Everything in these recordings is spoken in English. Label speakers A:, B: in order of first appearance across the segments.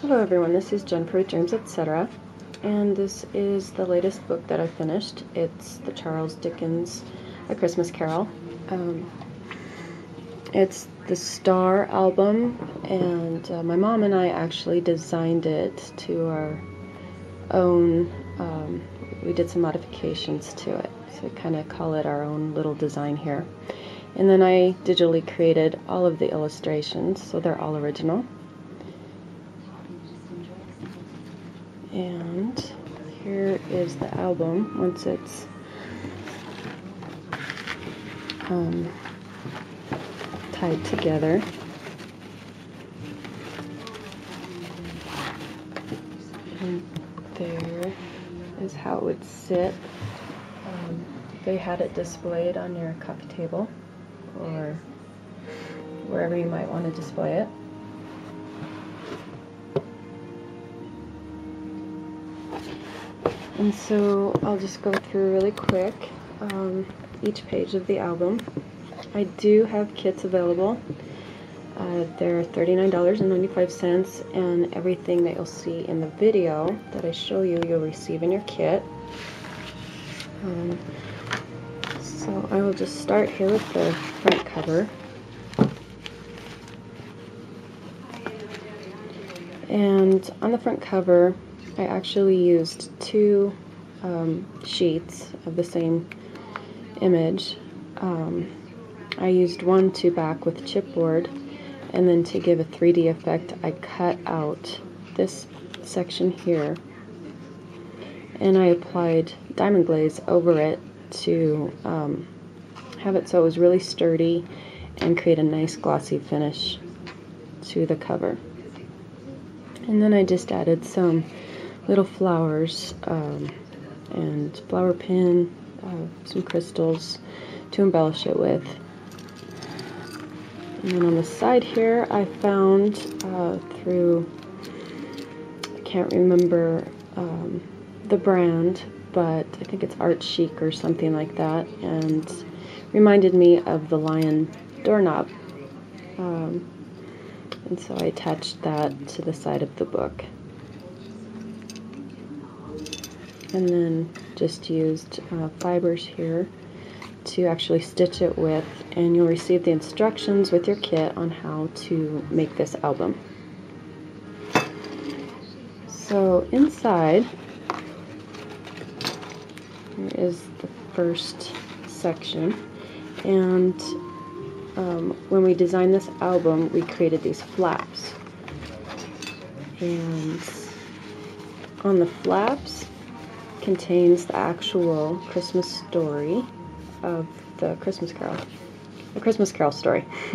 A: Hello everyone, this is Jennifer with Dreamz Etc. And this is the latest book that I finished. It's the Charles Dickens A Christmas Carol. Um, it's the Star album, and uh, my mom and I actually designed it to our own. Um, we did some modifications to it, so we kind of call it our own little design here. And then I digitally created all of the illustrations, so they're all original. And here is the album once it's um, tied together. And there is how it would sit. Um, they had it displayed on your coffee table or wherever you might want to display it. And so I'll just go through really quick um, each page of the album. I do have kits available. Uh, they're $39.95 and everything that you'll see in the video that I show you, you'll receive in your kit. Um, so I will just start here with the front cover. And on the front cover, I actually used two um, sheets of the same image. Um, I used one to back with chipboard and then to give a 3D effect I cut out this section here and I applied diamond glaze over it to um, have it so it was really sturdy and create a nice glossy finish to the cover. And then I just added some little flowers um, and flower pin, uh, some crystals to embellish it with. And then on the side here, I found uh, through, I can't remember um, the brand, but I think it's Art Chic or something like that, and reminded me of the lion doorknob. Um, and so I attached that to the side of the book. And then just used uh, fibers here to actually stitch it with and you'll receive the instructions with your kit on how to make this album. So inside here is the first section and um, when we designed this album we created these flaps and on the flaps contains the actual Christmas story of the Christmas Carol. The Christmas Carol story.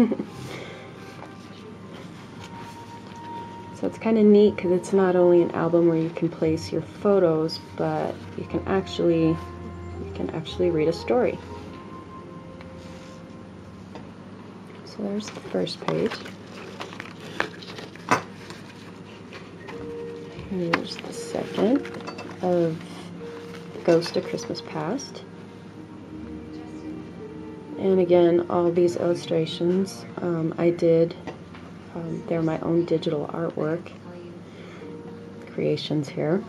A: so it's kind of neat because it's not only an album where you can place your photos, but you can actually you can actually read a story. So there's the first page. Here's the second of Ghost of Christmas Past. And again, all these illustrations um, I did, um, they're my own digital artwork creations here.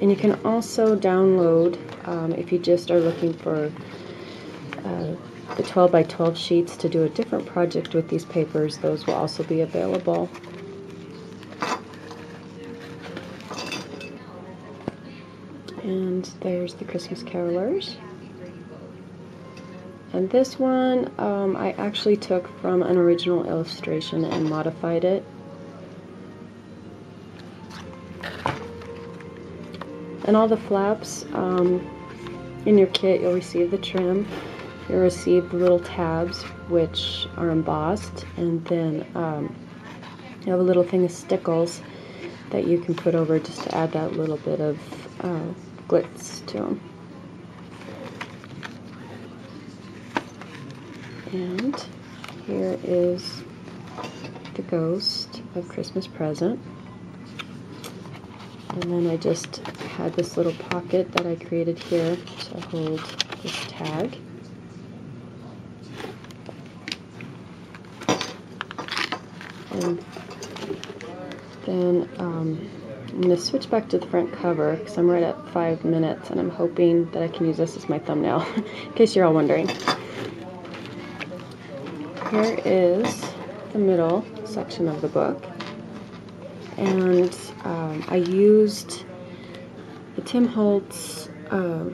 A: And you can also download, um, if you just are looking for uh, the 12 by 12 sheets to do a different project with these papers, those will also be available. And there's the Christmas Carolers. And this one um, I actually took from an original illustration and modified it. And all the flaps um, in your kit, you'll receive the trim. You'll receive the little tabs, which are embossed. And then um, you have a little thing of stickles that you can put over just to add that little bit of uh, glitz to them. And here is the ghost of Christmas present. And then I just had this little pocket that I created here to hold this tag. And then um, I'm going to switch back to the front cover because I'm right at five minutes and I'm hoping that I can use this as my thumbnail in case you're all wondering. Here is the middle section of the book. And um, I used the Tim Holtz, uh,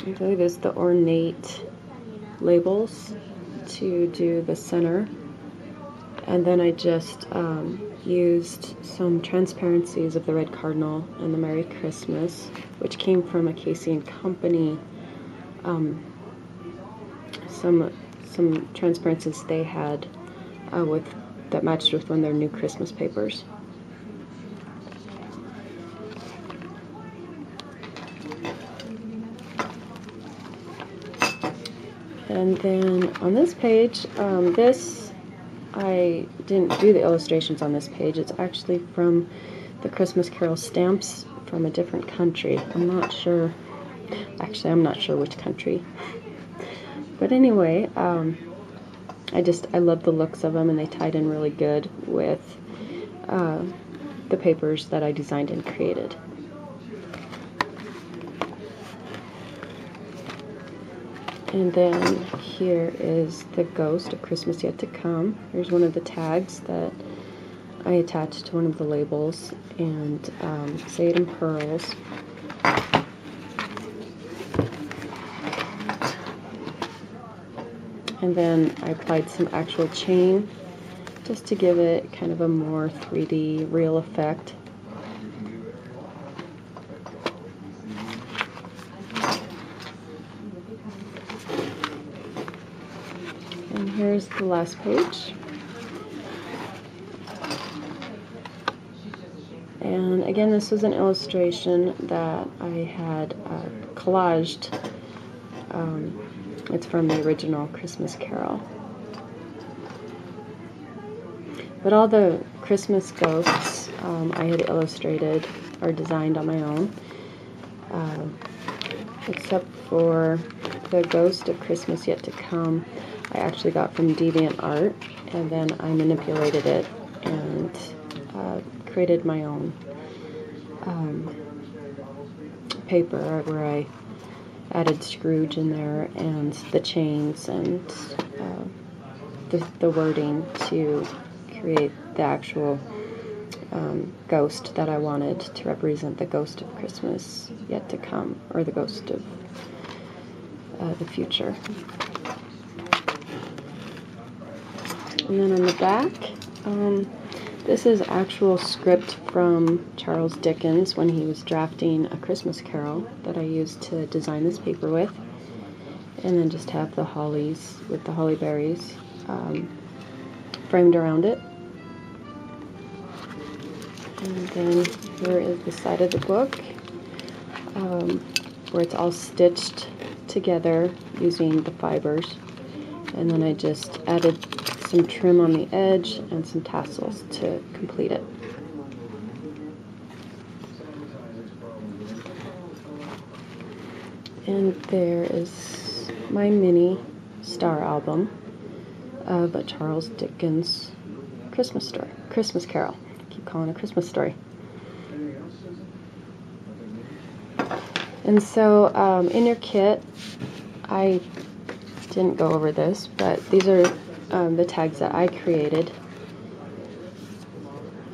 A: I believe it's the ornate labels to do the center and then I just um, used some transparencies of the Red Cardinal and the Merry Christmas, which came from a Casey and Company, um, some some transparencies they had uh, with that matched with one of their new Christmas papers. And then on this page, um, this, I didn't do the illustrations on this page. It's actually from the Christmas Carol stamps from a different country. I'm not sure, actually I'm not sure which country. But anyway, um, I just, I love the looks of them and they tied in really good with uh, the papers that I designed and created. And then here is the Ghost of Christmas Yet to Come. Here's one of the tags that I attached to one of the labels and um, in pearls. And then I applied some actual chain just to give it kind of a more 3D real effect. And here's the last page. And again, this was an illustration that I had uh, collaged. Um, it's from the original Christmas Carol. But all the Christmas ghosts um, I had illustrated or designed on my own, uh, except for the Ghost of Christmas Yet to Come. I actually got from DeviantArt, and then I manipulated it and uh, created my own um, paper where I added Scrooge in there and the chains and uh, the, the wording to create the actual um, ghost that I wanted to represent the ghost of Christmas yet to come, or the ghost of uh, the future. And then on the back, um, this is actual script from Charles Dickens when he was drafting A Christmas Carol that I used to design this paper with. And then just have the hollies with the holly berries um, framed around it. And then here is the side of the book um, where it's all stitched together using the fibers. And then I just added some trim on the edge and some tassels to complete it. And there is my mini star album of a Charles Dickens Christmas story, Christmas Carol. I keep calling it a Christmas story. And so um, in your kit, I didn't go over this, but these are um, the tags that I created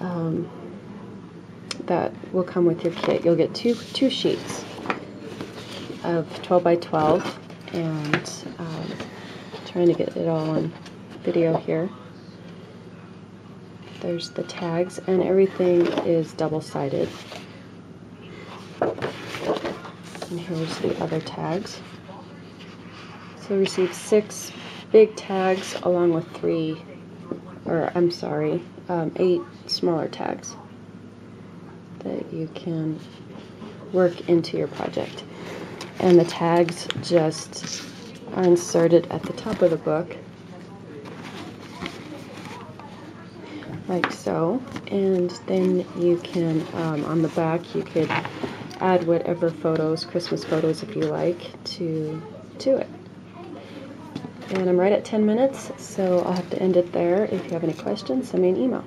A: um, that will come with your kit. You'll get two, two sheets of 12 by 12 and um, trying to get it all on video here. There's the tags and everything is double-sided. And here's the other tags. So receive six big tags along with three, or I'm sorry, um, eight smaller tags that you can work into your project. And the tags just are inserted at the top of the book, like so. And then you can, um, on the back, you could add whatever photos, Christmas photos if you like, to, to it. And I'm right at 10 minutes, so I'll have to end it there. If you have any questions, send me an email.